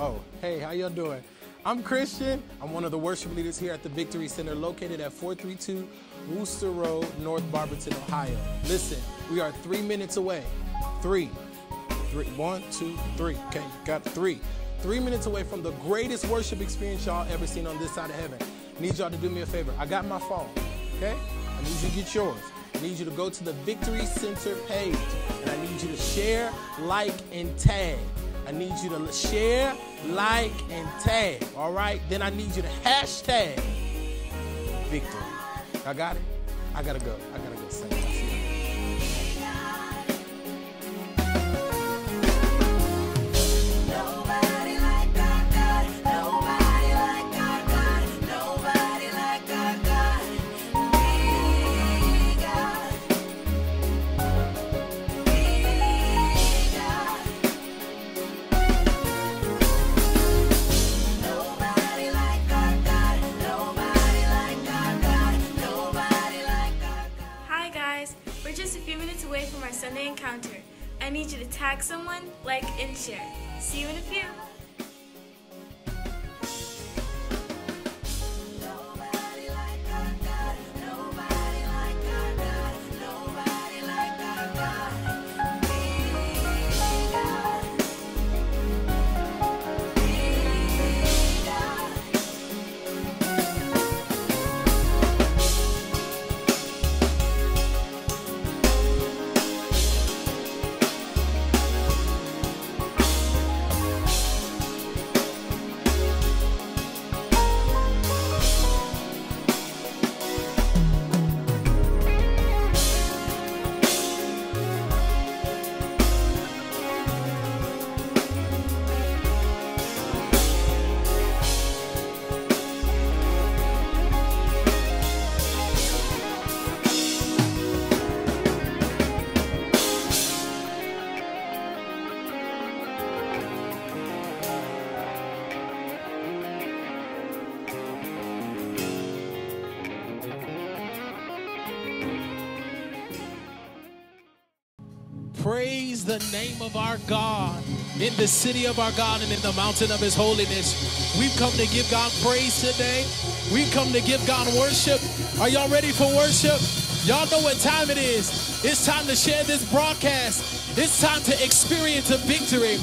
Oh, hey, how y'all doing? I'm Christian. I'm one of the worship leaders here at the Victory Center located at 432 Wooster Road, North Barberton, Ohio. Listen, we are three minutes away. Three. Three. One, two, three. Okay, got three. Three minutes away from the greatest worship experience y'all ever seen on this side of heaven. Need y'all to do me a favor. I got my phone, okay? I need you to get yours. I need you to go to the Victory Center page and I need you to share, like, and tag. I need you to share, like, and tag. All right? Then I need you to hashtag victory. I got it? I gotta go. I gotta the name of our God in the city of our God and in the mountain of his holiness. We've come to give God praise today. We've come to give God worship. Are y'all ready for worship? Y'all know what time it is. It's time to share this broadcast. It's time to experience a victory.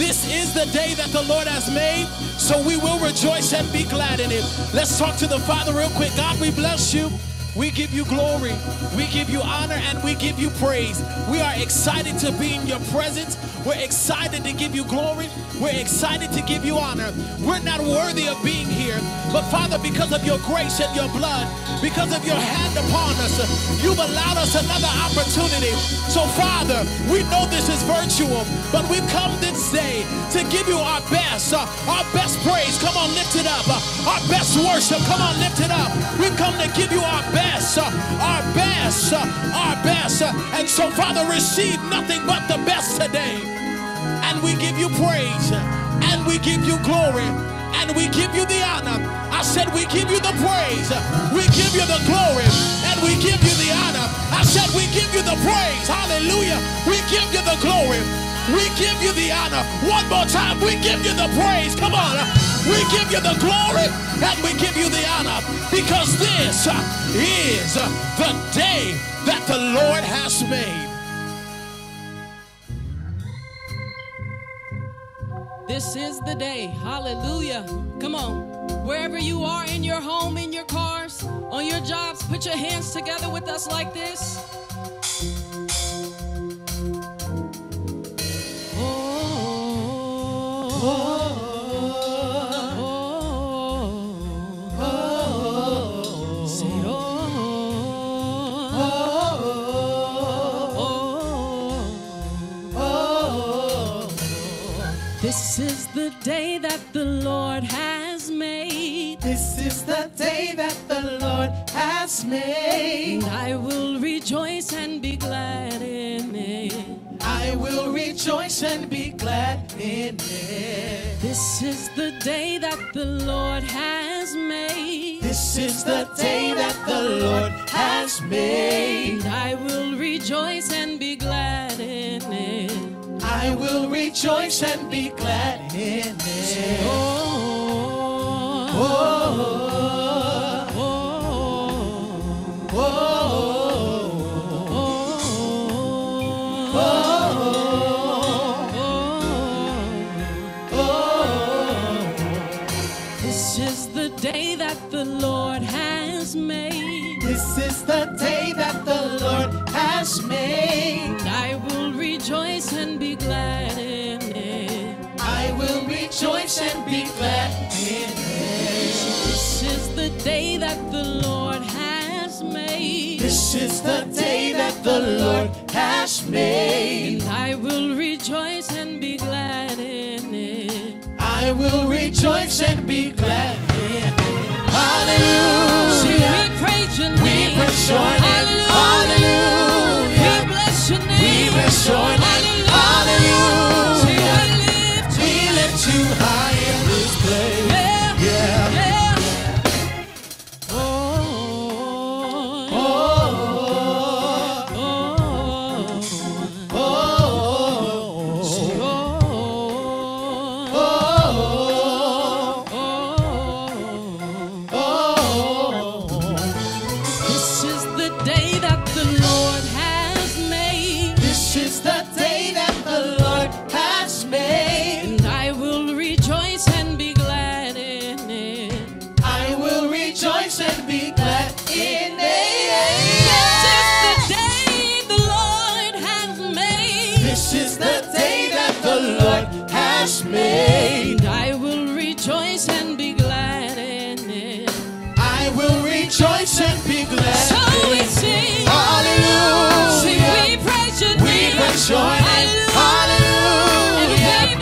This is the day that the Lord has made, so we will rejoice and be glad in it. Let's talk to the Father real quick. God, we bless you. We give you glory, we give you honor, and we give you praise. We are excited to be in your presence. We're excited to give you glory. We're excited to give you honor. We're not worthy of being here, but Father, because of your grace and your blood, because of your hand upon us, you've allowed us another opportunity. So, Father, we know this is virtual, but we've come this day to give you our best, our best praise. Come on, lift it up. Our best worship. Come on, lift it up. We've come to give you our best, our best, our best. And so, Father, receive nothing but the best today. And we give you praise, uh, and we give you glory, and we give you the honor. I said, we give you the praise, uh, we give you the glory, and we give you the honor. I said, we give you the praise. Hallelujah. We give you the glory. We give you the honor. One more time, we give you the praise. Come on. We give you the glory and we give you the honor because this uh, is uh, the day that the Lord has made. This is the day. Hallelujah. Come on. Wherever you are, in your home, in your cars, on your jobs, put your hands together with us like this. Oh. Day that the Lord has made. This is the day that the Lord has made. And I will rejoice and be glad in it. I will rejoice and be glad in it. This is the day that the Lord has made. This is the day that the Lord has made. And I will rejoice and be glad in it. I will rejoice and be glad in it. Oh, Oh, oh, oh, This is the day that the Lord has made. This is the day that the Lord has made. Rejoice and be glad in it. This is the day that the Lord has made. This is the day that the Lord has made. And I will rejoice and be glad in it. I will rejoice and be glad in it. See, Hallelujah. we praise your We name. bless your name. Bless your name. Hallelujah.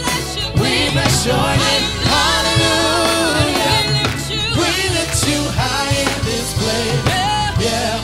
we bless your name, Hallelujah. we lift you. High in this place. Yeah.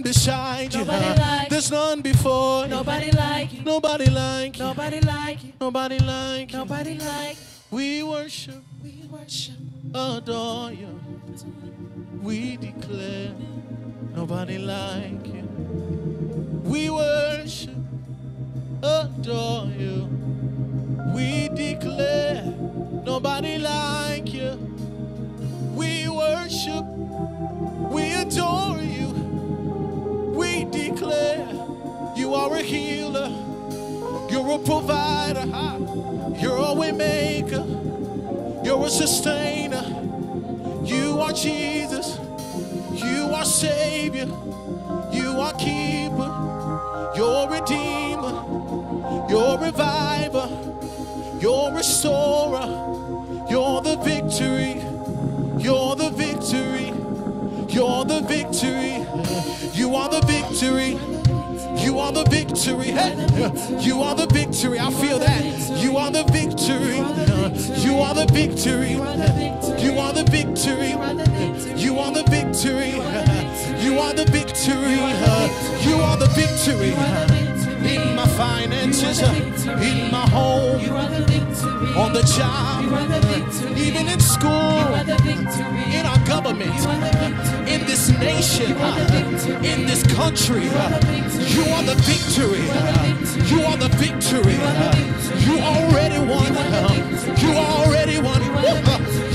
None beside you. Nobody like you. There's none before you. Nobody like you. Nobody like you. Nobody like you. Nobody like you. Nobody like you. We worship, We worship, adore you. We declare nobody like you. We worship, adore you. We declare nobody like you. We worship, we adore you. We declare you are a healer, you're a provider, you're a way maker, you're a sustainer. You are Jesus, you are Savior, you are keeper, you're redeemer, you're reviver, you're restorer, you're the victory, you're the victory, you're the victory, you are the victory. You are the victory. Hey, you are the victory. I feel that. You are the victory. You are the victory. You are the victory. You are the victory. You are the victory. You are the victory. In my finances, in my home, you are the victory. on the job, You are the victory. even in school, You are the victory. in our government, You are the victory. in this nation, in this country. You are the victory. You are the victory. You already won. You already won.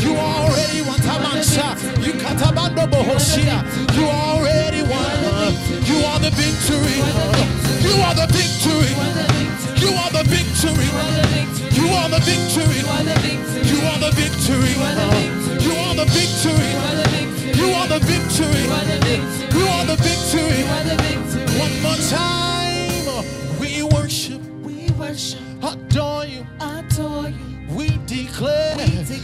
You already won. Tamansa. You katabando bohosia. You already won. You are the victory. You are the victory. You are the victory. You are the victory. You are the victory. You are the victory. You are the victory. You are the victory. One more time. We worship, We worship, adore you. adore you. We declare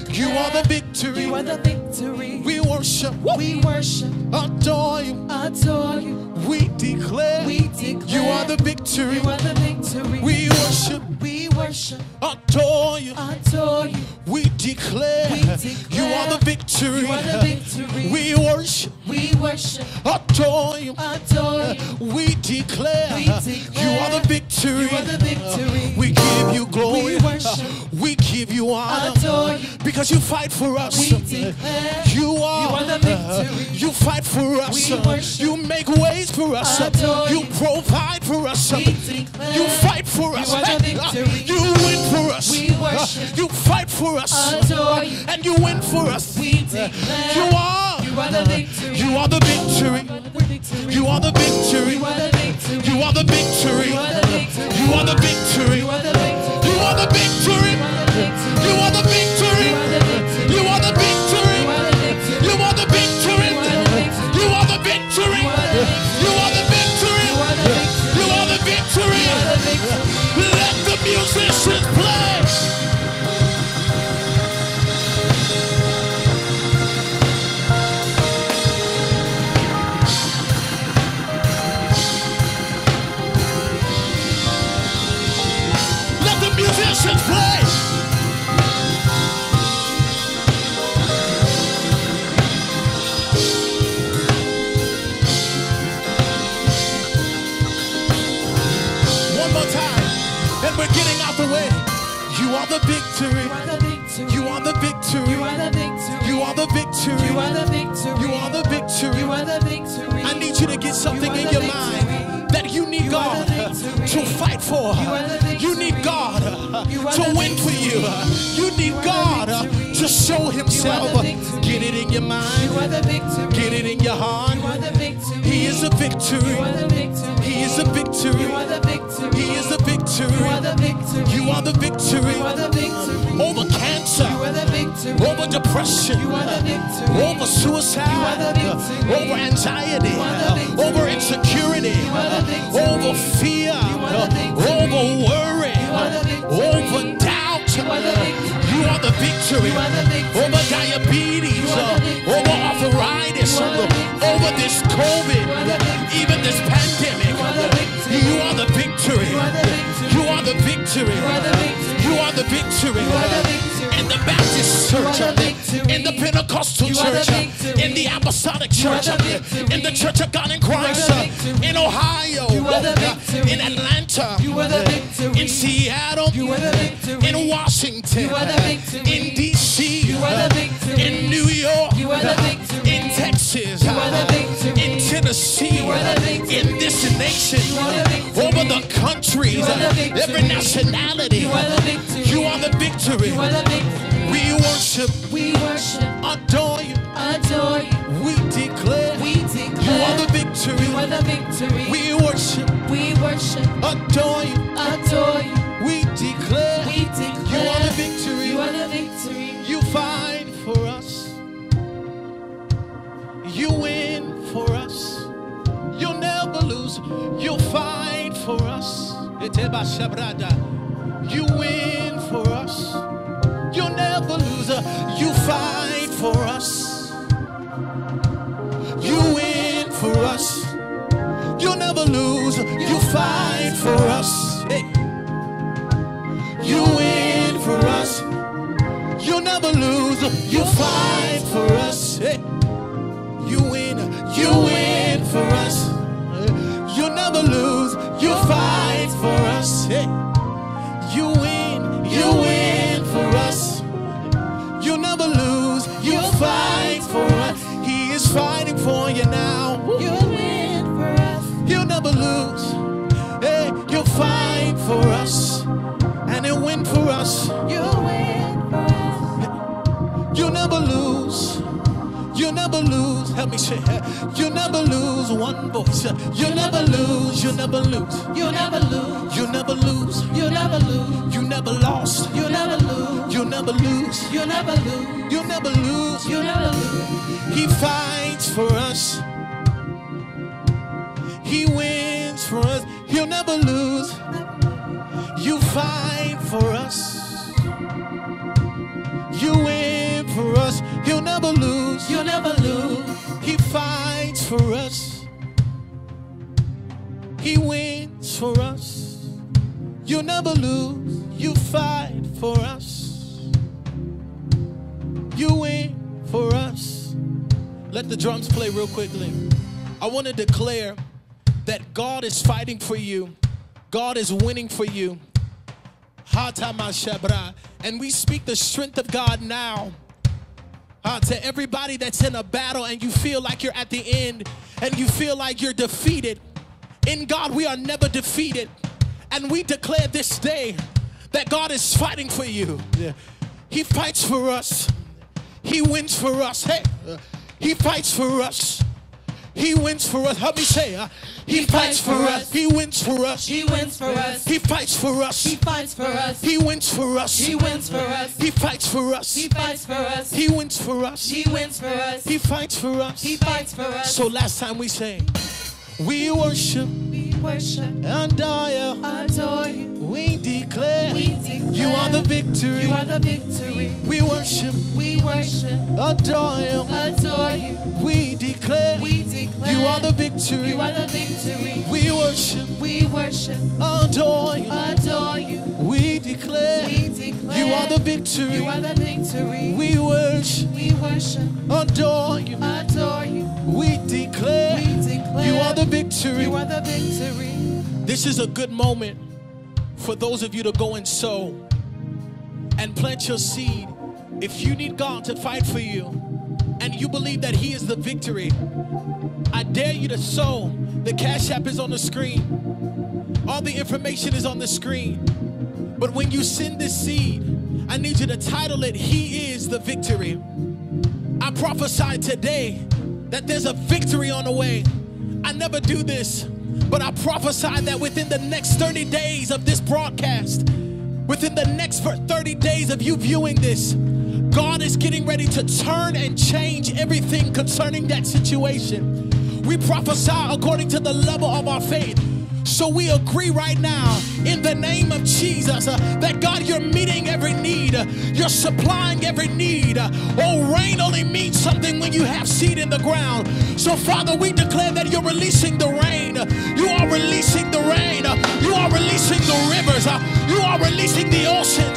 you are the victory. You are the victory. We worship, We worship, adore you. adore you. We declare We declare you are the victory. You are the victory. We worship, We worship, adore you. adore you. We declare We declare you are the victory. You are the victory. We worship, We worship, adore you. adore you. We declare We declare you are the victory. You are the victory. We give you glory. We worship. We give you honor. Adore you. Because you fight for us. We declare You are, you are the victory. You fight for us. You make ways for us. You provide for us. You fight for us. you are the victory. You win for us. You fight for us. And you win for us. You are. you are the victory. You are the victory. You are the victory. You are the victory. You are the victory. You are the victory. You are the victory. The victory. You are the victory. You are the victory. You are the victory. You are the victory. You are the victory. You are the victory. You are the victory. I need you to get something in your mind that you need God to fight for. You need. God to win for you. You need You are the God to show Himself. Get it in your mind. Get it in your heart. You are the victory. He is a victory. You are the victory. He is a victory. You are the victory. He is a victory. You are the victory. You are the victory You are the victory. over cancer, You are the victory. over depression, You are the victory. over suicide, You are the victory. over anxiety, You are the victory. over insecurity, You are the victory. over fear, You are the victory. over worry, You are the victory. over doubt. You are the victory. You are the victory You are the victory. over diabetes, You are the victory. over arthritis, You are the victory. over this COVID, You are the victory. even this pandemic. You are the victory. You are the victory. You are the victory in the Baptist church, in the Pentecostal church, in the Apostolic church, in the Church of God in Christ, in Ohio, in Atlanta, in Seattle, in Washington, in D.C., in New York, in Texas, in Tennessee, in this nation, over the countries, every nationality. You are the victory. You are the victory. You are the victory. We worship, We worship, adore you. adore you. We declare We declare you are the victory. You are the victory. We worship, We worship, adore you. adore you. We declare We declare you are the victory. You are the victory. You fight for us. You win for us. You'll never lose. You fight for us. You win for us. You'll never lose. You fight for us. You win for us. You'll never lose. You fight for us. You win for us. You'll never lose. You fight for us. You win. You win for us. You'll never lose. You fight for us. Hey. For us. And he'll win for us. You win for us. You'll never lose. You'll never lose. Help me say. You'll never lose one voice. You'll never lose. You'll never lose. You never lose. You'll never lose. You never lose. You never lost. You never lose. You'll never lose. You never lose. You'll never lose. You never lose. He fights for us. He wins for us. He'll never lose. Fight for us. You win for us. He'll never lose. You'll never lose. He fights for us. He wins for us. You'll never lose. You fight for us. You win for us. Let the drums play real quickly. I want to declare that God is fighting for you. God is winning for you. And we speak the strength of God now. Uh, to everybody that's in a battle and you feel like you're at the end and you feel like you're defeated. In God, we are never defeated. And we declare this day that God is fighting for you. He fights for us. He wins for us. Hey, He fights for us. He wins for us. Help me say, uh, he, fights, for us. He wins for us. He wins for us. He fights for us. He fights for us. He wins for us. He wins for us. He fights for us. He fights for us. He wins for us. He wins for us. He fights for us. He fights for us. So last time we sang, we worship we worship, and die. adore you. We declare, We declare you are the victory. You are the victory. we worship, We worship, adore you. adore you. We declare, We declare you are the victory. You are the victory. we worship, We worship, adore you. adore you. We declare, We declare you are the victory. You are the victory. we worship, We worship, adore you. adore you. We declare, We declare you are the victory. You are the victory. This is a good moment for those of you to go and sow and plant your seed. If you need God to fight for you and you believe that He is the victory, I dare you to sow. The Cash App is on the screen, all the information is on the screen. But when you send this seed, I need you to title it, He is the victory. I prophesy today that there's a victory on the way. I never do this, but I prophesy that within the next 30 days of this broadcast, within the next 30 days of you viewing this, God is getting ready to turn and change everything concerning that situation. We prophesy according to the level of our faith. So we agree right now in the name of Jesus uh, that God, you're meeting every need, uh, you're supplying every need. Uh, oh, rain only means something when you have seed in the ground. So, Father, we declare that you're releasing the rain. You are releasing the rain. Uh, You are releasing the rivers. Uh, You are releasing the oceans.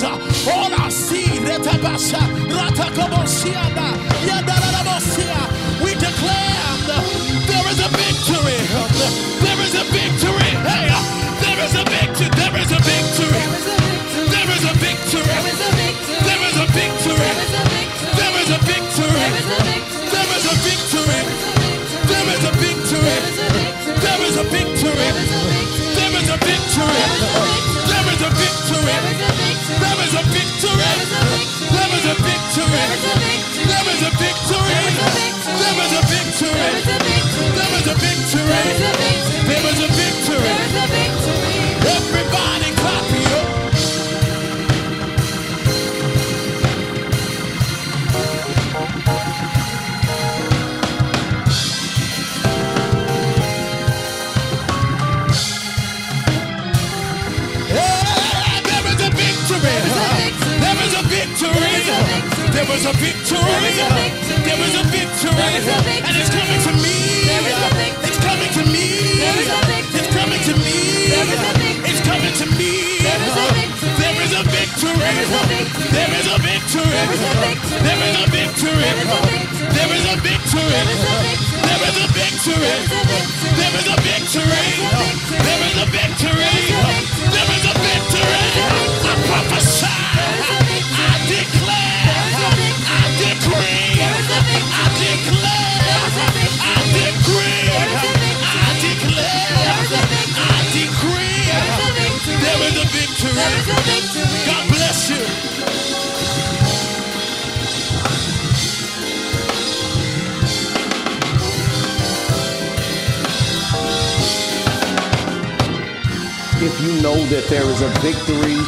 Victory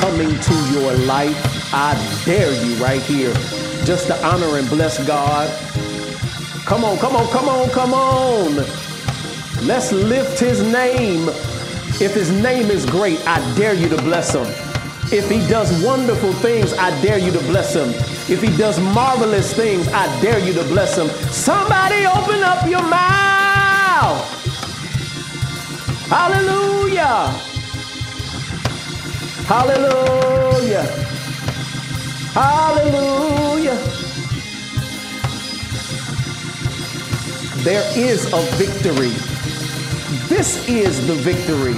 coming to your life, I dare you right here just to honor and bless God. Come on, come on, come on, come on. Let's lift his name. If his name is great, I dare you to bless him. If he does wonderful things, I dare you to bless him. If he does marvelous things, I dare you to bless him. Somebody open up your mouth. Hallelujah. Hallelujah. Hallelujah. There is a victory. This is the victory.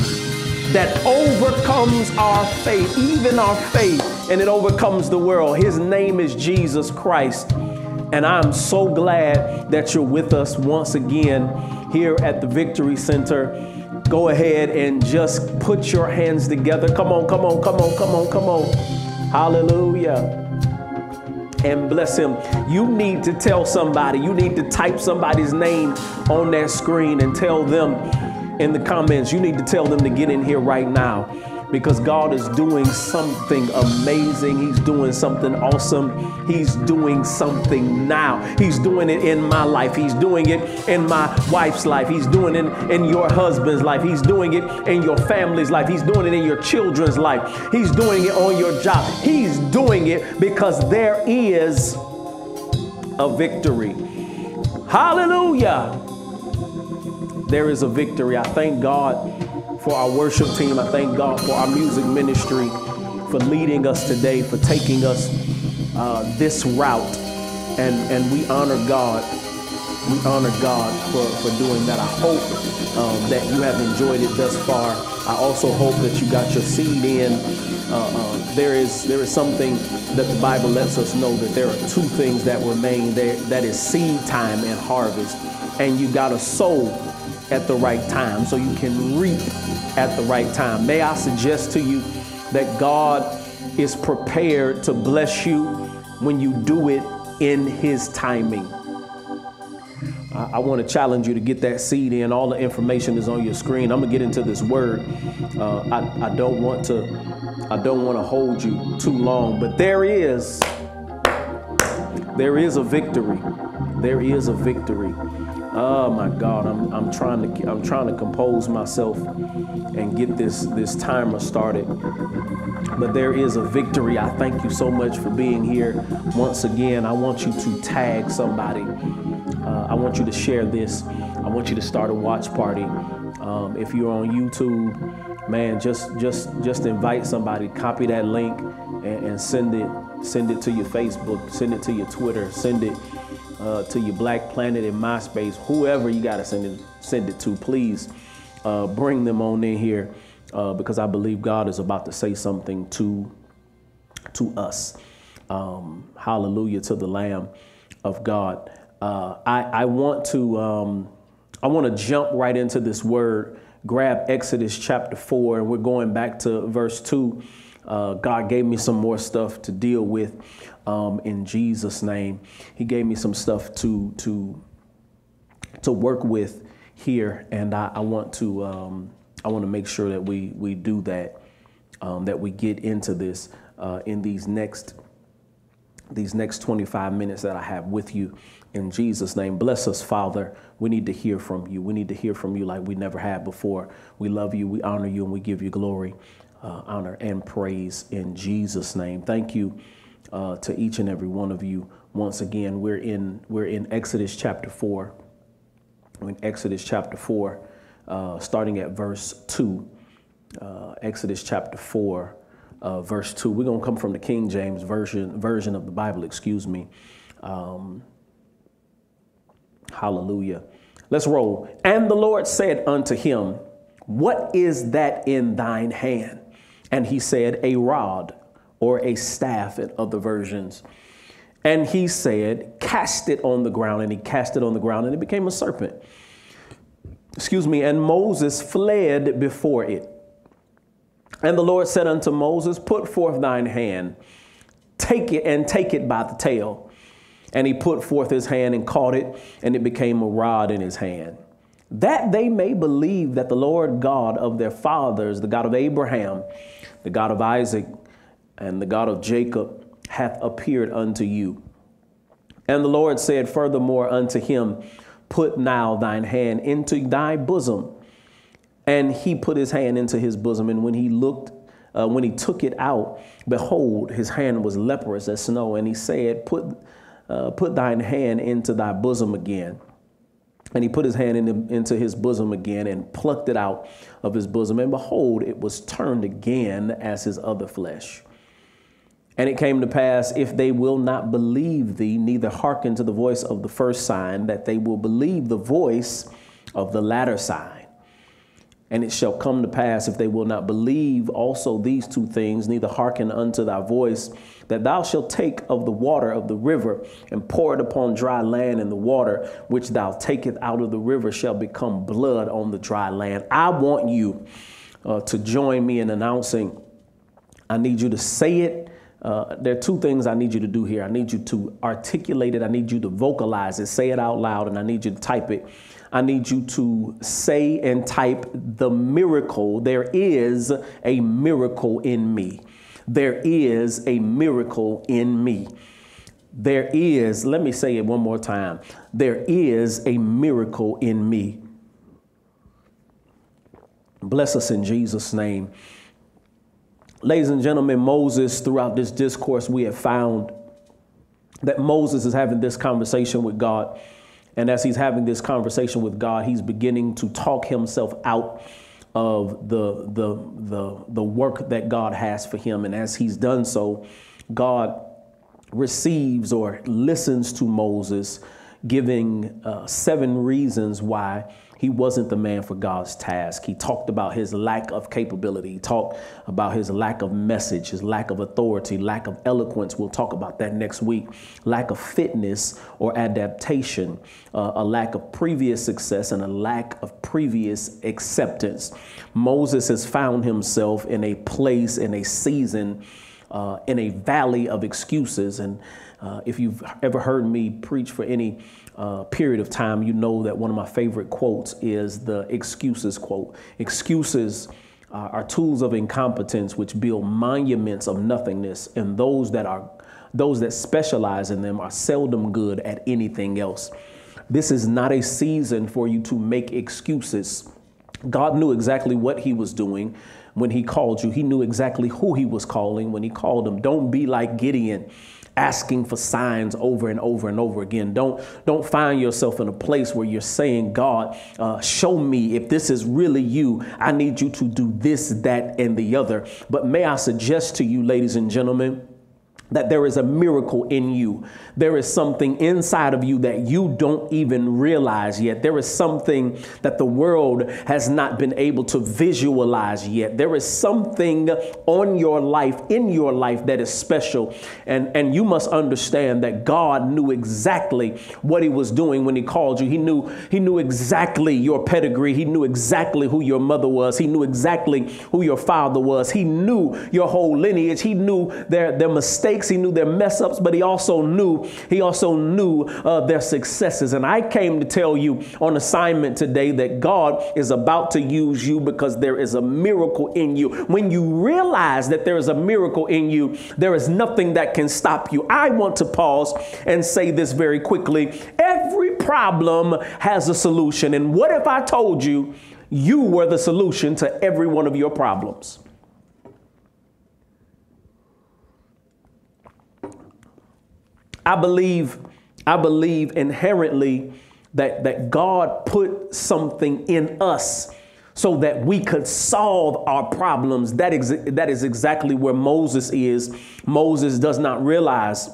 that overcomes our faith, even our faith, and it overcomes the world. His name is Jesus Christ. And I'm so glad that you're with us once again here at the Victory Center. Go ahead and just put your hands together. Come on, come on, come on, come on, come on. Hallelujah and bless him. You need to tell somebody, you need to type somebody's name on that screen and tell them in the comments, you need to tell them to get in here right now because God is doing something amazing. He's doing something awesome. He's doing something now. He's doing it in my life. He's doing it in my wife's life. He's doing it in your husband's life. He's doing it in your family's life. He's doing it in your children's life. He's doing it on your job. He's doing it because there is a victory. Hallelujah. There is a victory. I thank God for our worship team. I thank God for our music ministry, for leading us today, for taking us uh, this route. And, and we honor God. We honor God for, for doing that. I hope um, that you have enjoyed it thus far. I also hope that you got your seed in. Uh, uh, there is there is something that the Bible lets us know that there are two things that remain there. That is seed time and harvest, and you got to sow at the right time so you can reap at the right time. May I suggest to you that God is prepared to bless you when you do it in His timing. I, I want to challenge you to get that seed in. All the information is on your screen. I'm gonna get into this word. Uh, I, I don't want to. I don't want to hold you too long, but there is. There is a victory. There is a victory. Oh my God, I'm, I'm trying to I'm trying to compose myself and get this this timer started. But there is a victory. I thank you so much for being here. Once again, I want you to tag somebody. Uh, I want you to share this. I want you to start a watch party. Um, if you're on YouTube, man, just just just invite somebody. Copy that link and, and send it send it to your Facebook. Send it to your Twitter. Send it uh, to your Black Planet and MySpace, whoever you got to send it, send it to, please uh, bring them on in here uh, because I believe God is about to say something to, to us. Um, hallelujah to the Lamb of God. Uh, I, I want to um, I want to jump right into this word. Grab Exodus chapter four, and we're going back to verse two. Uh, God gave me some more stuff to deal with um, in Jesus' name. He gave me some stuff to to to work with here, and I, I want to um, I want to make sure that we we do that, um, that we get into this uh, in these next these next 25 minutes that I have with you. In Jesus' name, bless us, Father. We need to hear from you. We need to hear from you like we never had before. We love you, we honor you, and we give you glory, uh, honor, and praise in Jesus' name. Thank you uh, to each and every one of you. Once again, we're in we're in Exodus chapter four. In Exodus chapter four, uh, starting at verse two. Uh, Exodus chapter four, uh, verse two. We're gonna come from the King James version version of the Bible. Excuse me. Um, hallelujah. Let's roll. And the Lord said unto him, What is that in thine hand? And he said, A rod or a staff in other versions. And he said, Cast it on the ground. And he cast it on the ground, and it became a serpent. Excuse me. And Moses fled before it. And the Lord said unto Moses, Put forth thine hand, take it and take it by the tail. And he put forth his hand and caught it, and it became a rod in his hand. That they may believe that the Lord God of their fathers, the God of Abraham, the God of Isaac, and the God of Jacob hath appeared unto you. And the Lord said furthermore unto him, Put now thine hand into thy bosom. And he put his hand into his bosom, and when he looked, uh, when he took it out, behold, his hand was leprous as snow. And he said, Put, uh, put thine hand into thy bosom again. And he put his hand in, into his bosom again and plucked it out of his bosom. And behold, it was turned again as his other flesh. And it came to pass, if they will not believe thee, neither hearken to the voice of the first sign, that they will believe the voice of the latter sign. And it shall come to pass if they will not believe also these two things, neither hearken unto thy voice, that thou shalt take of the water of the river and pour it upon dry land, and the water which thou taketh out of the river shall become blood on the dry land. I want you uh, to join me in announcing. I need you to say it. Uh, there are two things I need you to do here. I need you to articulate it. I need you to vocalize it, say it out loud, and I need you to type it. I need you to say and type the miracle. There is a miracle in me. There is a miracle in me. There is, let me say it one more time. There is a miracle in me. Bless us in Jesus' name. Ladies and gentlemen, Moses, throughout this discourse, we have found that Moses is having this conversation with God. And as he's having this conversation with God, he's beginning to talk himself out of the, the, the, the work that God has for him. And as he's done so, God receives or listens to Moses, giving uh, seven reasons why he wasn't the man for God's task. He talked about his lack of capability. He talked about his lack of message, his lack of authority, lack of eloquence. We'll talk about that next week. Lack of fitness or adaptation, uh, a lack of previous success, and a lack of previous acceptance. Moses has found himself in a place, in a season, uh, in a valley of excuses. And uh, if you've ever heard me preach for any uh, period of time, you know that one of my favorite quotes is the excuses quote. Excuses uh, are tools of incompetence which build monuments of nothingness, and those that are those that specialize in them are seldom good at anything else. This is not a season for you to make excuses. God knew exactly what he was doing when he called you. He knew exactly who he was calling when he called him. Don't be like Gideon asking for signs over and over and over again. Don't don't find yourself in a place where you're saying, God, uh, show me if this is really you. I need you to do this, that, and the other. But may I suggest to you, ladies and gentlemen, that there is a miracle in you. There is something inside of you that you don't even realize yet. There is something that the world has not been able to visualize yet. There is something on your life, in your life, that is special. And, and you must understand that God knew exactly what He was doing when He called you. He knew, he knew exactly your pedigree. He knew exactly who your mother was. He knew exactly who your father was. He knew your whole lineage. He knew their, their mistakes. He knew their mess ups, but He also knew he also knew uh, their successes. And I came to tell you on assignment today that God is about to use you because there is a miracle in you. When you realize that there is a miracle in you, there is nothing that can stop you. I want to pause and say this very quickly. Every problem has a solution. And what if I told you you were the solution to every one of your problems? I believe, I believe inherently that, that God put something in us so that we could solve our problems. That, that is exactly where Moses is. Moses does not realize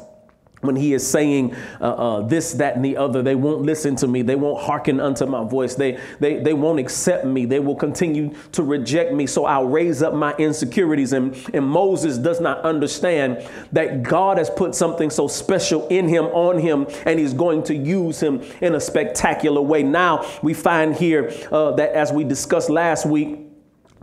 when he is saying uh, uh, this, that, and the other, they won't listen to me. They won't hearken unto my voice. They, they, they won't accept me. They will continue to reject me. So I'll raise up my insecurities. And, and Moses does not understand that God has put something so special in him, on him, and he's going to use him in a spectacular way. Now we find here uh, that as we discussed last week,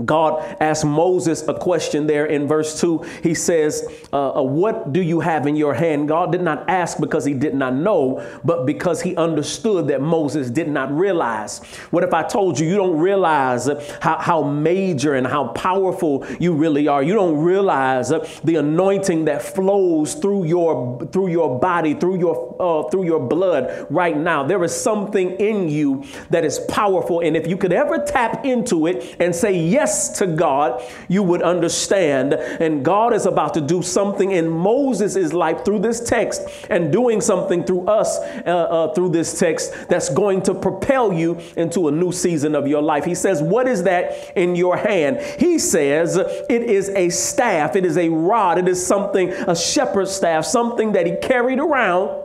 God asked Moses a question there in verse 2. He says, uh, uh, What do you have in your hand? God did not ask because he did not know, but because he understood that Moses did not realize. What if I told you you don't realize how, how major and how powerful you really are? You don't realize the anointing that flows through your through your body, through your uh, through your blood right now. There is something in you that is powerful, and if you could ever tap into it and say yes to God, you would understand. And God is about to do something in Moses' life through this text and doing something through us uh, uh, through this text that's going to propel you into a new season of your life. He says, What is that in your hand? He says, It is a staff, it is a rod, it is something, a shepherd's staff, something that he carried around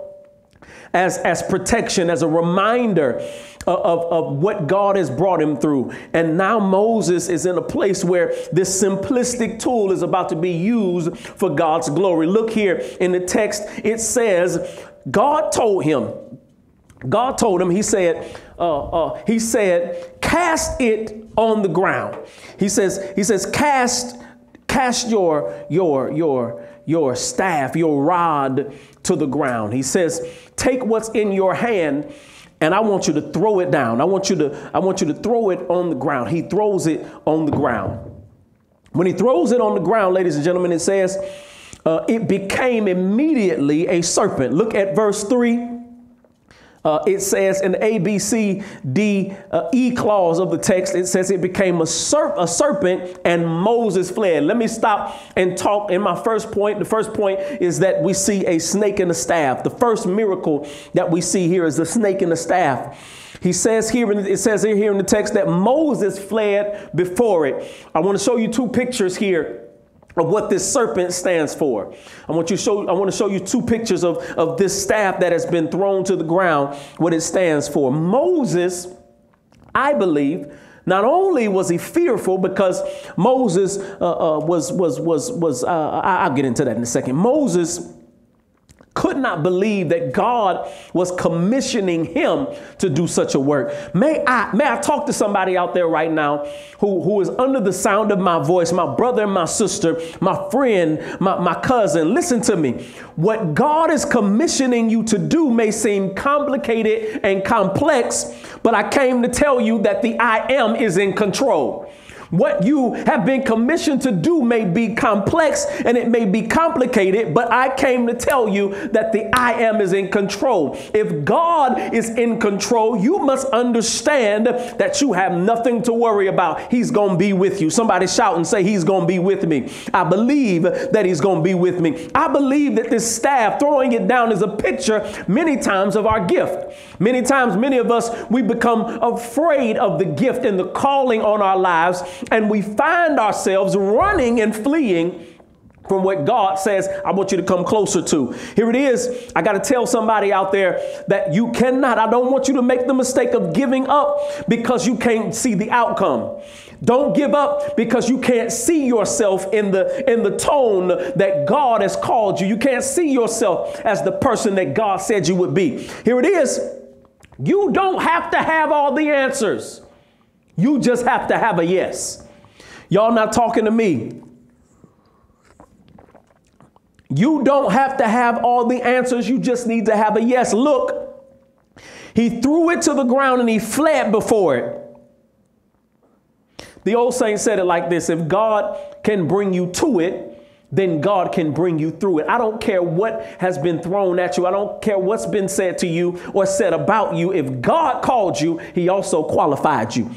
as, as protection, as a reminder of, of what God has brought him through. And now Moses is in a place where this simplistic tool is about to be used for God's glory. Look here in the text, it says, God told him, God told him, He said, uh, uh, He said, cast it on the ground. He says, He says, cast, cast your your your your staff, your rod to the ground. He says, take what's in your hand and I want you to throw it down. I want you to, I want you to throw it on the ground. He throws it on the ground. When he throws it on the ground, ladies and gentlemen, it says, uh, it became immediately a serpent. Look at verse 3. Uh, it says in the A, B, C, D, uh, E clause of the text, it says it became a, serp- a serpent and Moses fled. Let me stop and talk in my first point. The first point is that we see a snake and a staff. The first miracle that we see here is the snake and the staff. He says here, it says here in the text that Moses fled before it. I want to show you two pictures here of what this serpent stands for. I want you show I want to show you two pictures of, of this staff that has been thrown to the ground, what it stands for. Moses, I believe, not only was he fearful because Moses uh, uh, was was was was uh, I'll get into that in a second. Moses could not believe that God was commissioning him to do such a work. May I may I talk to somebody out there right now who, who is under the sound of my voice, my brother and my sister, my friend, my, my cousin. Listen to me. What God is commissioning you to do may seem complicated and complex, but I came to tell you that the I am is in control. What you have been commissioned to do may be complex and it may be complicated, but I came to tell you that the I am is in control. If God is in control, you must understand that you have nothing to worry about. He's going to be with you. Somebody shout and say, He's going to be with me. I believe that He's going to be with me. I believe that this staff, throwing it down, is a picture many times of our gift. Many times, many of us, we become afraid of the gift and the calling on our lives and we find ourselves running and fleeing from what God says, I want you to come closer to. Here it is. I got to tell somebody out there that you cannot, I don't want you to make the mistake of giving up because you can't see the outcome. Don't give up because you can't see yourself in the in the tone that God has called you. You can't see yourself as the person that God said you would be. Here it is. You don't have to have all the answers. You just have to have a yes. Y'all not talking to me. You don't have to have all the answers. You just need to have a yes. Look, he threw it to the ground and he fled before it. The old saint said it like this if God can bring you to it, then God can bring you through it. I don't care what has been thrown at you. I don't care what's been said to you or said about you. If God called you, he also qualified you.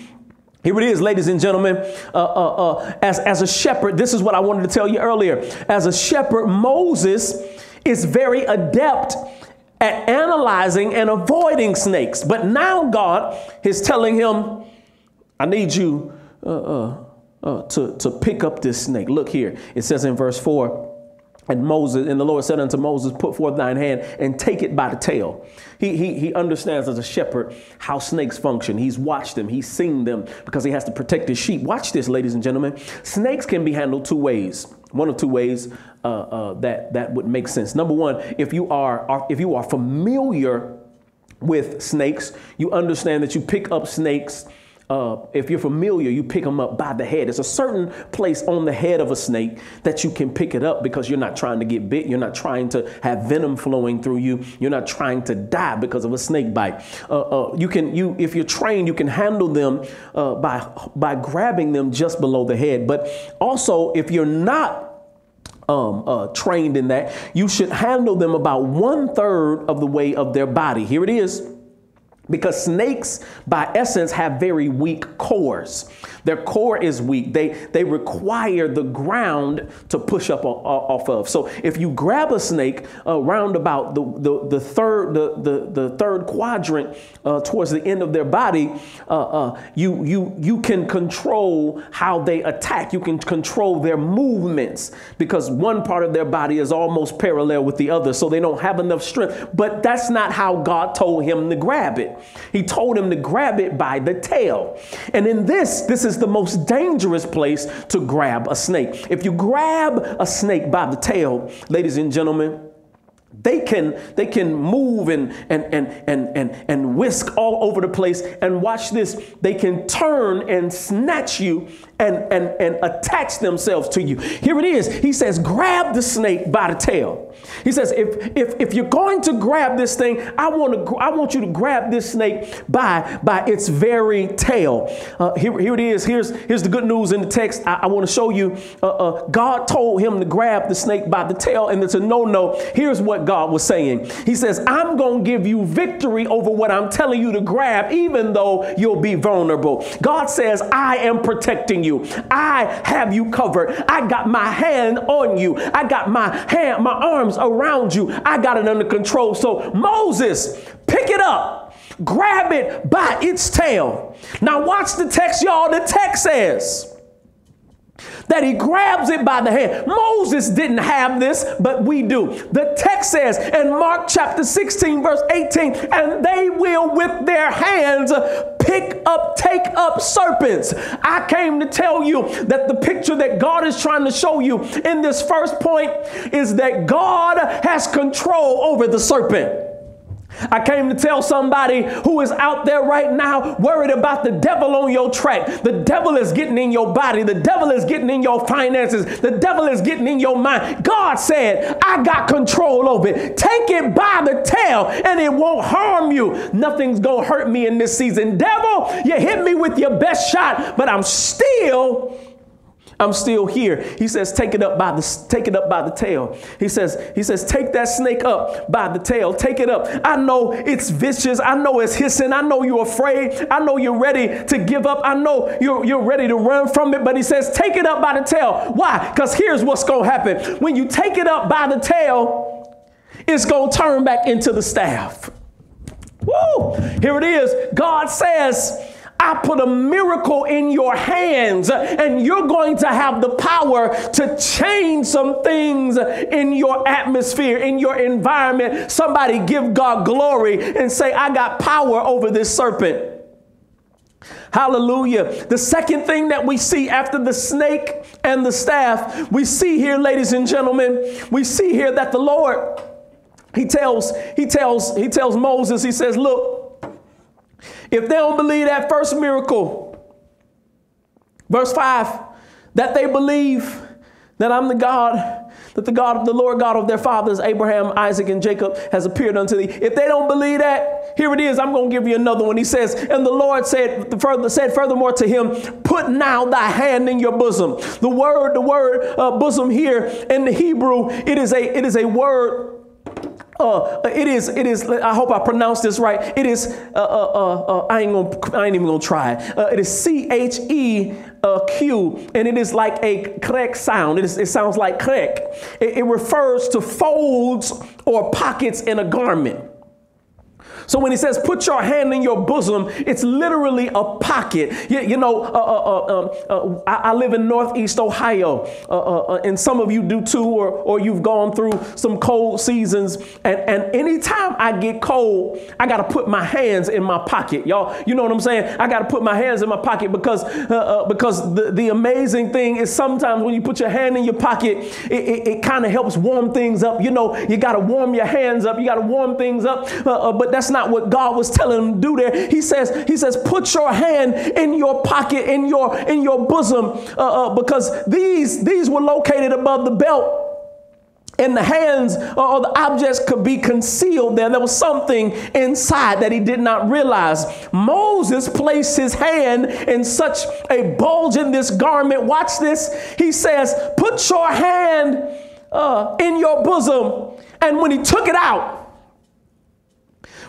Here it is, ladies and gentlemen. Uh, uh, uh, as, as a shepherd, this is what I wanted to tell you earlier. As a shepherd, Moses is very adept at analyzing and avoiding snakes. But now God is telling him, I need you uh, uh, uh, to, to pick up this snake. Look here. It says in verse 4 and Moses, and the Lord said unto Moses, Put forth thine hand and take it by the tail. He, he, he understands as a shepherd how snakes function. He's watched them, he's seen them because he has to protect his sheep. Watch this, ladies and gentlemen. Snakes can be handled two ways. One of two ways uh, uh, that, that would make sense. Number one, if you are, are if you are familiar with snakes, you understand that you pick up snakes uh, if you're familiar, you pick them up by the head. There's a certain place on the head of a snake that you can pick it up because you're not trying to get bit. You're not trying to have venom flowing through you. You're not trying to die because of a snake bite. Uh, uh, you can, you, if you're trained, you can handle them uh, by by grabbing them just below the head. But also, if you're not um, uh, trained in that, you should handle them about one third of the way of their body. Here it is. Because snakes, by essence, have very weak cores. Their core is weak. They, they require the ground to push up off of. So if you grab a snake uh, about the, the, the, third, the, the, the third quadrant uh, towards the end of their body, uh, uh, you, you, you can control how they attack. You can control their movements because one part of their body is almost parallel with the other. So they don't have enough strength. But that's not how God told him to grab it. He told him to grab it by the tail. And in this, this is the most dangerous place to grab a snake. If you grab a snake by the tail, ladies and gentlemen, they can they can move and and and and and and whisk all over the place and watch this they can turn and snatch you and and and attach themselves to you. Here it is. He says grab the snake by the tail. He says if if if you're going to grab this thing i want to i want you to grab this snake by by its very tail. Uh, here, here it is. Here's here's the good news in the text. I, I want to show you. Uh, uh, god told him to grab the snake by the tail and it's a no-no. Here's what God was saying. He says, I'm going to give you victory over what I'm telling you to grab, even though you'll be vulnerable. God says, I am protecting you. I have you covered. I got my hand on you. I got my hand, my arms around you. I got it under control. So, Moses, pick it up. Grab it by its tail. Now, watch the text, y'all. The text says, that he grabs it by the hand. Moses didn't have this, but we do. The text says in Mark chapter 16, verse 18, and they will with their hands pick up, take up serpents. I came to tell you that the picture that God is trying to show you in this first point is that God has control over the serpent. I came to tell somebody who is out there right now worried about the devil on your track. The devil is getting in your body. The devil is getting in your finances. The devil is getting in your mind. God said, I got control over it. Take it by the tail and it won't harm you. Nothing's going to hurt me in this season. Devil, you hit me with your best shot, but I'm still I'm still here. He says, take it up by the take it up by the tail. He says, he says, take that snake up by the tail. Take it up. I know it's vicious. I know it's hissing. I know you're afraid. I know you're ready to give up. I know you're, you're ready to run from it. But he says, take it up by the tail. Why? Because here's what's gonna happen. When you take it up by the tail, it's gonna turn back into the staff. Woo! Here it is. God says, I put a miracle in your hands, and you're going to have the power to change some things in your atmosphere, in your environment. Somebody give God glory and say, I got power over this serpent. Hallelujah. The second thing that we see after the snake and the staff, we see here, ladies and gentlemen, we see here that the Lord, he tells, he tells, he tells Moses, he says, look, if they don't believe that first miracle, verse 5, that they believe that I'm the God, that the God of the Lord God of their fathers, Abraham, Isaac, and Jacob, has appeared unto thee. If they don't believe that, here it is. I'm going to give you another one. He says, and the Lord said, further, said furthermore to him, put now thy hand in your bosom. The word, the word uh, bosom here in the Hebrew, it is a, it is a word uh, it is, it is, I hope I pronounced this right. It is, uh, uh, uh, uh I, ain't gonna, I ain't even gonna try. Uh, it is C H E Q, and it is like a crack sound. It, is, it sounds like crack. It, it refers to folds or pockets in a garment. So when he says, put your hand in your bosom, it's literally a pocket. You, you know, uh, uh, uh, um, uh I, I, live in Northeast Ohio, uh, uh, and some of you do too, or, or you've gone through some cold seasons. And, and anytime I get cold, I got to put my hands in my pocket. Y'all, you know what I'm saying? I got to put my hands in my pocket because, because the, the amazing thing is sometimes when you put your hand in your pocket, it, it, it kind of helps warm things up. You know, you got to warm your hands up. You got to warm things up. but that's not what God was telling him to do there. He says, he says, put your hand in your pocket, in your in your bosom, uh, uh, because these these were located above the belt and the hands or the objects could be concealed there. There was something inside that he did not realize. Moses placed his hand in such a bulge in this garment. Watch this. He says, Put your hand uh, in your bosom. And when he took it out,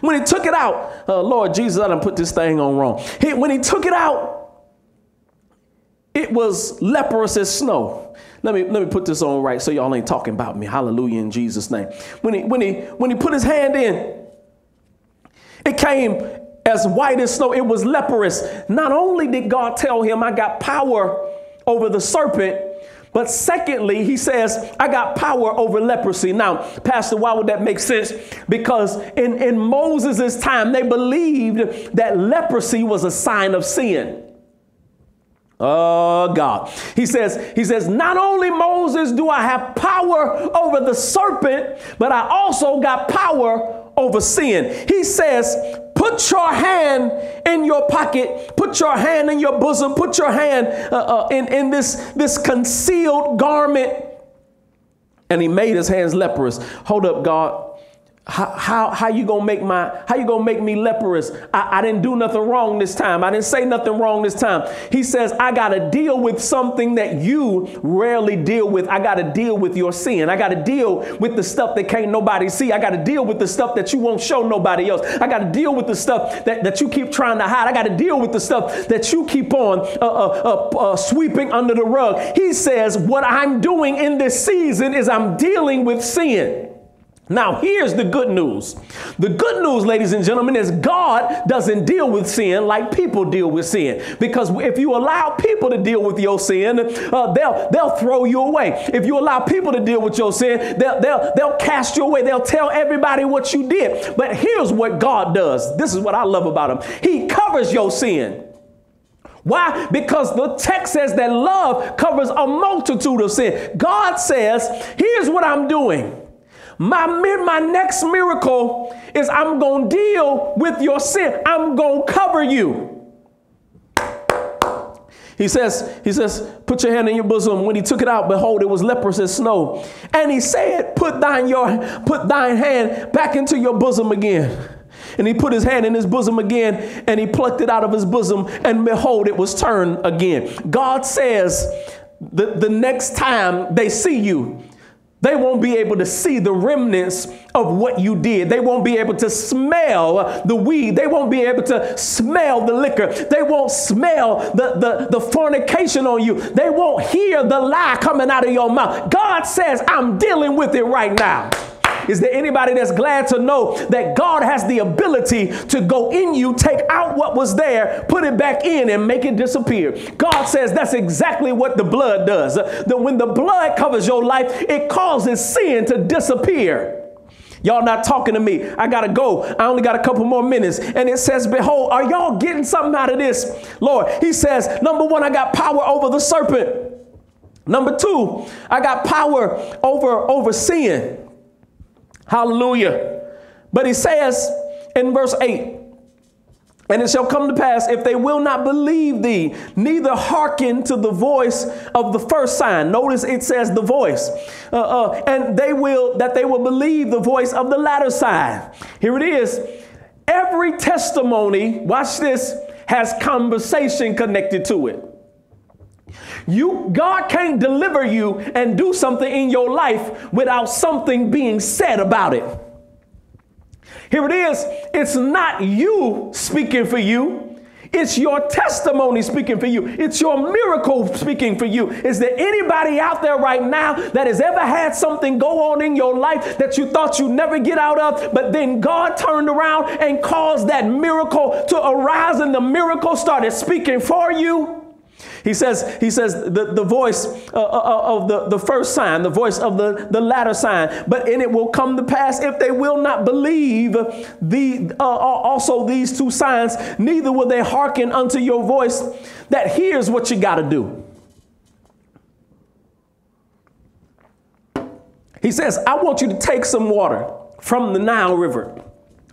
when he took it out, uh, Lord Jesus, I done put this thing on wrong. He, when he took it out, it was leprous as snow. Let me, let me put this on right so y'all ain't talking about me. Hallelujah in Jesus' name. When he, when he, when he put his hand in, it came as white as snow. It was leprous. Not only did God tell him, I got power over the serpent, But secondly, he says, I got power over leprosy. Now, Pastor, why would that make sense? Because in, in Moses' time, they believed that leprosy was a sign of sin. Oh God. He says, he says, not only Moses do I have power over the serpent, but I also got power over sin. He says, put your hand in your pocket, put your hand in your bosom, put your hand uh, uh, in, in this, this concealed garment. And he made his hands leprous. Hold up, God how, how, you gonna make my how you gonna make me leprous? I, I didn't do nothing wrong this time. I didn't say nothing wrong this time. He says i gotta deal with something that you rarely deal with. I gotta deal with your sin. I gotta deal with the stuff that can't nobody see. I gotta deal with the stuff that you won't show nobody else. I gotta deal with the stuff that, that you keep trying to hide. I gotta deal with the stuff that you keep on uh, uh, uh, uh sweeping under the rug. He says what i'm doing in this season is i'm dealing with sin now, here's the good news. The good news, ladies and gentlemen, is God doesn't deal with sin like people deal with sin. Because if you allow people to deal with your sin, uh, they'll, they'll throw you away. If you allow people to deal with your sin, they'll, they'll, they'll cast you away. They'll tell everybody what you did. But here's what God does. This is what I love about Him He covers your sin. Why? Because the text says that love covers a multitude of sin. God says, here's what I'm doing. My, my next miracle is I'm going to deal with your sin. I'm going to cover you. He says, he says, put your hand in your bosom. When he took it out, behold, it was leprous as snow. And he said, put thine your put thine hand back into your bosom again. And he put his hand in his bosom again and he plucked it out of his bosom, and behold, it was turned again. God says, the, the next time they see you, they won't be able to see the remnants of what you did. They won't be able to smell the weed. They won't be able to smell the liquor. They won't smell the, the, the fornication on you. They won't hear the lie coming out of your mouth. God says, I'm dealing with it right now. Is there anybody that's glad to know that God has the ability to go in you, take out what was there, put it back in, and make it disappear? God says that's exactly what the blood does. That when the blood covers your life, it causes sin to disappear. Y'all not talking to me. I got to go. I only got a couple more minutes. And it says, Behold, are y'all getting something out of this? Lord, he says, Number one, I got power over the serpent. Number two, I got power over, over sin. Hallelujah. But he says in verse 8, and it shall come to pass if they will not believe thee, neither hearken to the voice of the first sign. Notice it says the voice. Uh, uh, and they will, that they will believe the voice of the latter sign. Here it is. Every testimony, watch this, has conversation connected to it. You, God can't deliver you and do something in your life without something being said about it. Here it is. It's not you speaking for you. It's your testimony speaking for you. It's your miracle speaking for you. Is there anybody out there right now that has ever had something go on in your life that you thought you'd never get out of, but then God turned around and caused that miracle to arise and the miracle started speaking for you? He says, he says the, the voice uh, uh, uh, of the, the first sign, the voice of the, the latter sign, but in it will come to pass if they will not believe the uh, uh, also these two signs, neither will they hearken unto your voice. That here's what you got to do. He says, I want you to take some water from the Nile River.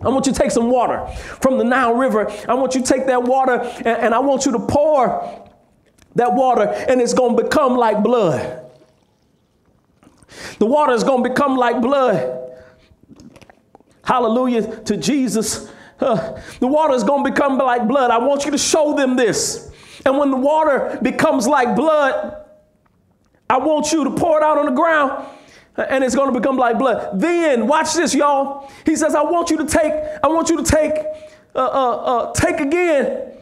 I want you to take some water from the Nile River. I want you to take that water and, and I want you to pour that water and it's going to become like blood. The water is going to become like blood. Hallelujah to Jesus. Uh, the water is going to become like blood. I want you to show them this. And when the water becomes like blood, I want you to pour it out on the ground and it's going to become like blood. Then, watch this, y'all. He says, I want you to take, I want you to take, uh, uh, uh, take again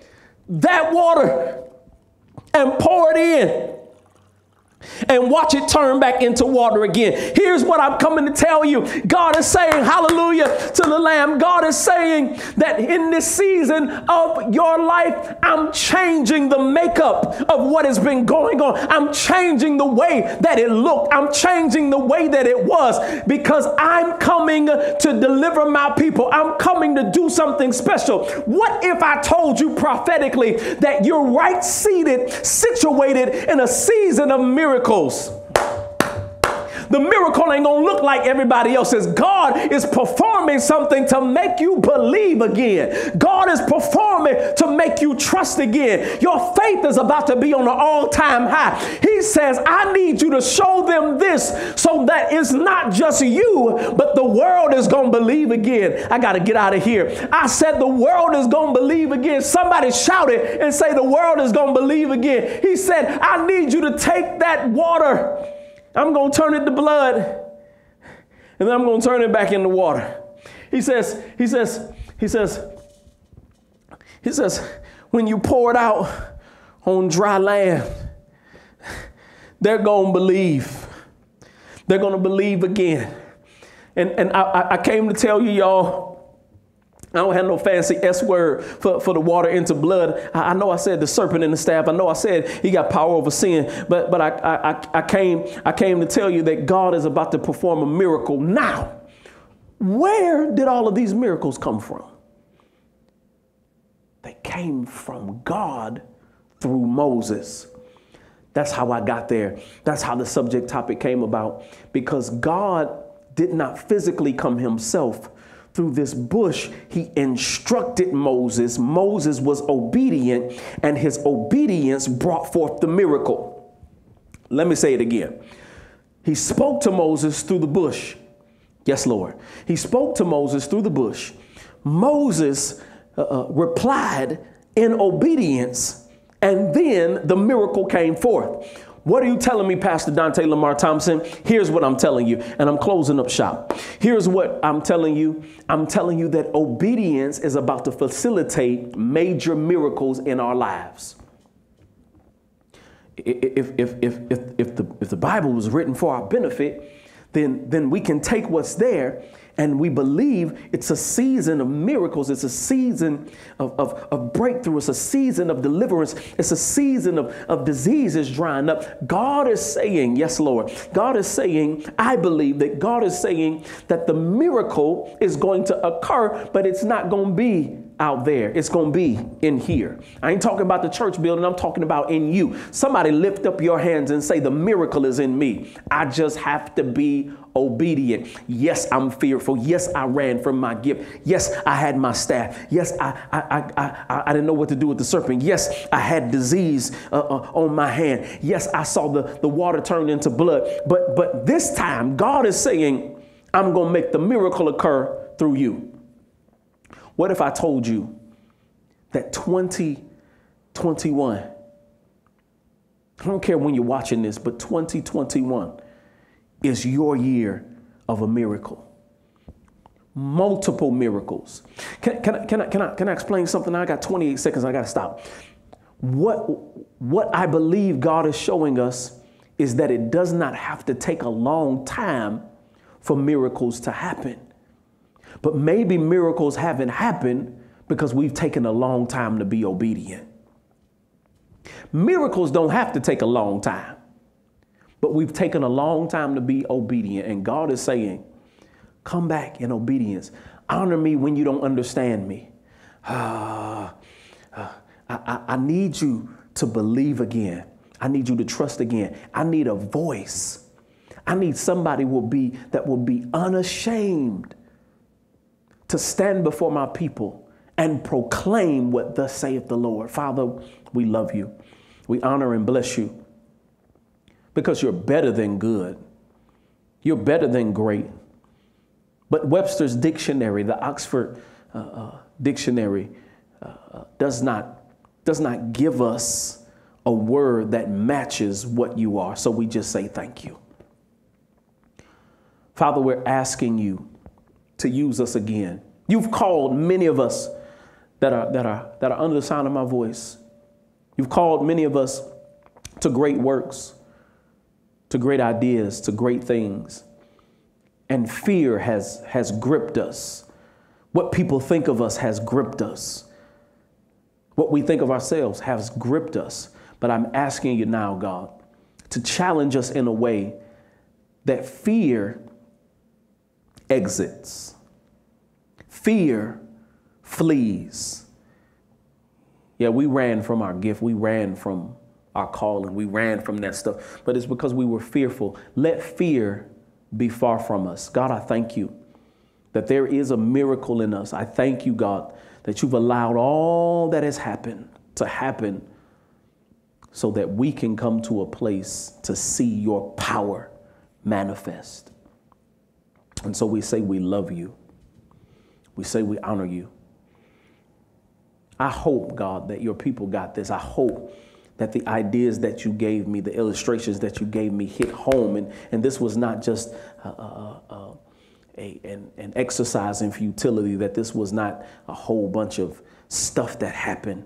that water and pour it in. And watch it turn back into water again. Here's what I'm coming to tell you God is saying, Hallelujah to the Lamb. God is saying that in this season of your life, I'm changing the makeup of what has been going on. I'm changing the way that it looked. I'm changing the way that it was because I'm coming to deliver my people. I'm coming to do something special. What if I told you prophetically that you're right seated, situated in a season of miracles? miracles. The miracle ain't gonna look like everybody else's. God is performing something to make you believe again. God is performing to make you trust again. Your faith is about to be on an all time high. He says, I need you to show them this so that it's not just you, but the world is gonna believe again. I gotta get out of here. I said, The world is gonna believe again. Somebody shout it and say, The world is gonna believe again. He said, I need you to take that water. I'm going to turn it to blood and then I'm going to turn it back into water. He says, he says, he says, he says, when you pour it out on dry land, they're going to believe. They're going to believe again. And, and I, I came to tell you, y'all, I don't have no fancy S word for, for the water into blood. I, I, know I said the serpent and the staff. I know I said he got power over sin, but but I, I, I came I came to tell you that God is about to perform a miracle now. Where did all of these miracles come from? They came from God through Moses. That's how I got there. That's how the subject topic came about because God did not physically come himself through this bush, he instructed Moses. Moses was obedient, and his obedience brought forth the miracle. Let me say it again. He spoke to Moses through the bush. Yes, Lord. He spoke to Moses through the bush. Moses uh, uh, replied in obedience, and then the miracle came forth. What are you telling me, Pastor Donté Lamar Thompson? Here's what I'm telling you, and I'm closing up shop. Here's what I'm telling you I'm telling you that obedience is about to facilitate major miracles in our lives. If, if, if, if, if, the, if the Bible was written for our benefit, then, then we can take what's there and we believe it's a season of miracles. It's a season of, of, of breakthrough. It's a season of deliverance. It's a season of, of diseases drying up. God is saying, yes, Lord. God is saying, I believe that God is saying that the miracle is going to occur, but it's not going to be out there. It's going to be in here. I ain't talking about the church building. I'm talking about in you. Somebody lift up your hands and say, The miracle is in me. I just have to be obedient. Yes, I'm fearful. Yes, I ran from my gift. Yes, I had my staff. Yes, I, I, I, I, I didn't know what to do with the serpent. Yes, I had disease uh, uh, on my hand. Yes, I saw the, the water turn into blood. But, but this time, God is saying, I'm going to make the miracle occur through you. What if I told you that 2021, I don't care when you're watching this, but 2021 is your year of a miracle? Multiple miracles. Can, can, I, can, I, can, I, can I explain something? I got 28 seconds, I got to stop. What, what I believe God is showing us is that it does not have to take a long time for miracles to happen. But maybe miracles haven't happened because we've taken a long time to be obedient. Miracles don't have to take a long time, but we've taken a long time to be obedient. And God is saying, Come back in obedience. Honor me when you don't understand me. Uh, uh, I, I need you to believe again. I need you to trust again. I need a voice. I need somebody will be that will be unashamed to stand before my people and proclaim what thus saith the Lord. Father, we love you. We honor and bless you because you're better than good. You're better than great. But Webster's dictionary, the Oxford uh, uh, dictionary, uh, uh does, not, does not give us a word that matches what you are. So we just say thank you. Father, we're asking you to use us again. You've called many of us that are, that are, that are under the sound of my voice. You've called many of us to great works. To great ideas, to great things. And fear has, has gripped us. What people think of us has gripped us. What we think of ourselves has gripped us. But I'm asking you now, God, to challenge us in a way that fear exits, fear flees. Yeah, we ran from our gift, we ran from our calling, we ran from that stuff, but it's because we were fearful. Let fear be far from us. God, I thank you that there is a miracle in us. I thank you, God, that you've allowed all that has happened to happen so that we can come to a place to see your power manifest. And so we say we love you. We say we honor you. I hope, God, that your people got this. I hope that the ideas that you gave me, the illustrations that you gave me hit home. And, and this was not just uh, uh, uh, a, an, an exercise in futility, that this was not a whole bunch of stuff that happened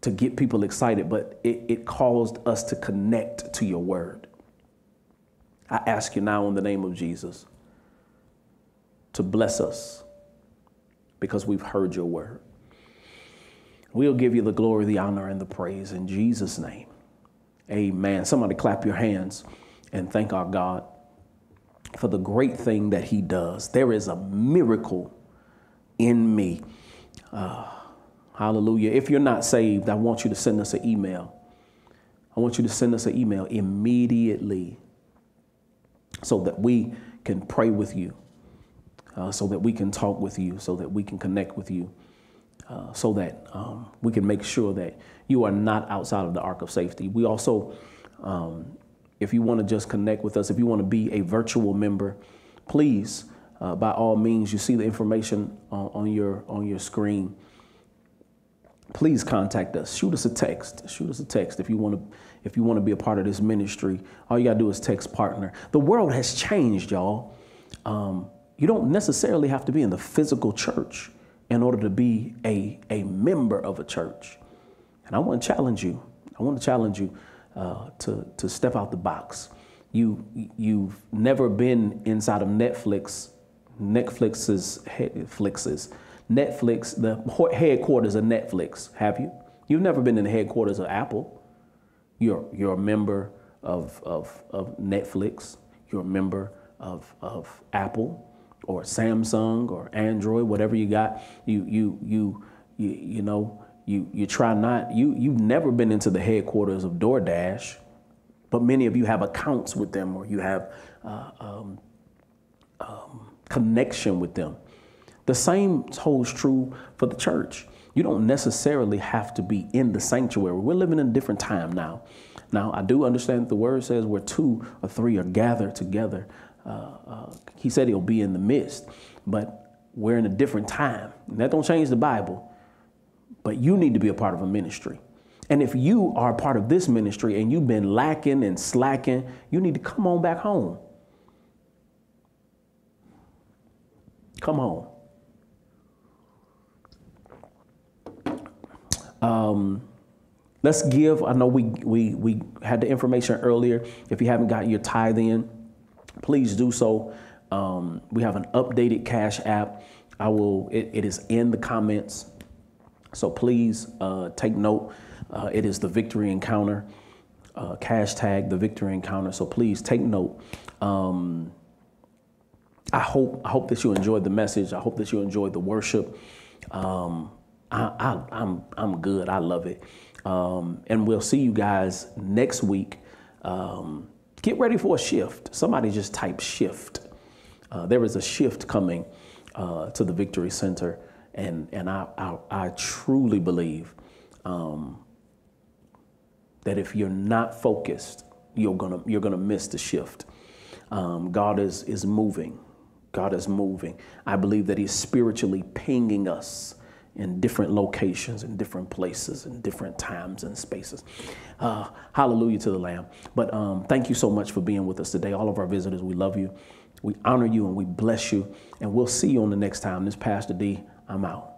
to get people excited, but it, it caused us to connect to your word. I ask you now in the name of Jesus to bless us because we've heard your word. We'll give you the glory, the honor, and the praise in Jesus' name. Amen. Somebody clap your hands and thank our God for the great thing that He does. There is a miracle in me. Uh, hallelujah. If you're not saved, I want you to send us an email. I want you to send us an email immediately so that we can pray with you, uh, so that we can talk with you, so that we can connect with you. Uh, so that um, we can make sure that you are not outside of the ark of safety. We also, um, if you want to just connect with us, if you want to be a virtual member, please, uh, by all means, you see the information on, on your on your screen. Please contact us. Shoot us a text. Shoot us a text if you want to if you want to be a part of this ministry. All you gotta do is text partner. The world has changed, y'all. Um, you don't necessarily have to be in the physical church in order to be a, a member of a church. And I want to challenge you. I want to challenge you uh, to, to step out the box. You, you've never been inside of Netflix, Netflix's, Netflix's, Netflix, the headquarters of Netflix, have you? You've never been in the headquarters of Apple. You're, you're a member of, of, of Netflix. You're a member of, of Apple or Samsung or Android, whatever you got, you you you you, you know you you try not you you've never been into the headquarters of DoorDash, but many of you have accounts with them or you have uh, um, um, connection with them. The same holds true for the church. You don't necessarily have to be in the sanctuary. We're living in a different time now. Now, I do understand the word says where two or three are gathered together, uh, uh, he said he'll be in the midst, but we're in a different time. And that don't change the Bible, but you need to be a part of a ministry. And if you are a part of this ministry and you've been lacking and slacking, you need to come on back home. Come home. Um, let's give. I know we, we, we had the information earlier. If you haven't gotten your tithe in, please do so. Um, we have an updated Cash App. I will. It, it is in the comments, so please uh, take note. Uh, it is the Victory Encounter. Uh, cash tag the Victory Encounter. So please take note. Um, I hope I hope that you enjoyed the message. I hope that you enjoyed the worship. Um, I, I, I'm I'm good. I love it. Um, and we'll see you guys next week. Um, get ready for a shift. Somebody just type shift. Uh, there is a shift coming uh, to the Victory Center, and and I I, I truly believe um, that if you're not focused, you're gonna you're gonna miss the shift. Um, God is is moving. God is moving. I believe that He's spiritually pinging us in different locations, in different places, in different times and spaces. Uh, hallelujah to the Lamb. But um, thank you so much for being with us today. All of our visitors, we love you. We honor you and we bless you. And we'll see you on the next time. This Pastor D, I'm out.